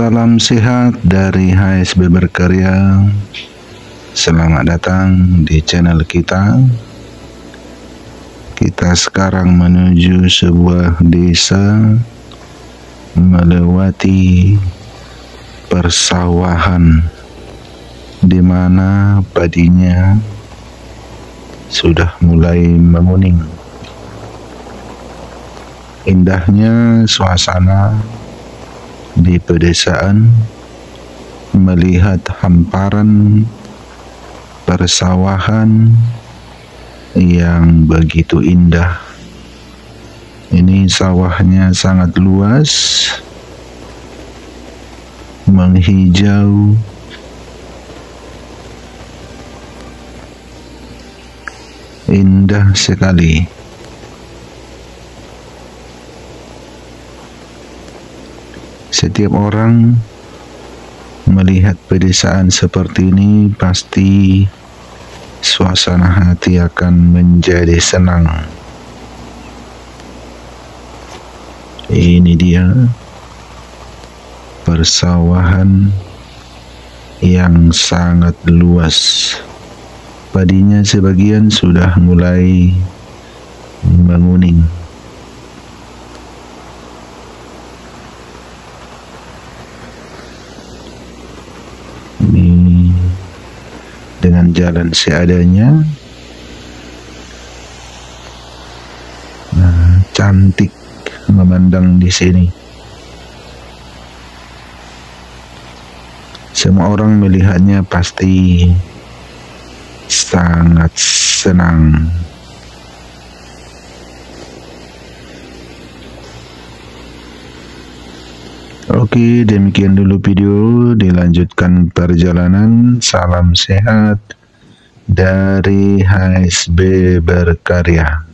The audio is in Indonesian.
Salam sehat dari HSB Berkarya. Selamat datang di channel kita. Kita sekarang menuju sebuah desa melewati persawahan di mana padinya sudah mulai menguning. Indahnya suasana di pedesaan melihat hamparan persawahan yang begitu indah. Ini sawahnya sangat luas, menghijau, indah sekali. Setiap orang melihat pedesaan seperti ini pasti suasana hati akan menjadi senang. Ini dia persawahan yang sangat luas. Padinya sebagian sudah mulai menguning. Ini dengan jalan seadanya. Nah, cantik memandang di sini. Semua orang melihatnya pasti sangat senang Oke, demikian dulu video. Dilanjutkan perjalanan. Salam sehat dari HSB Berkarya.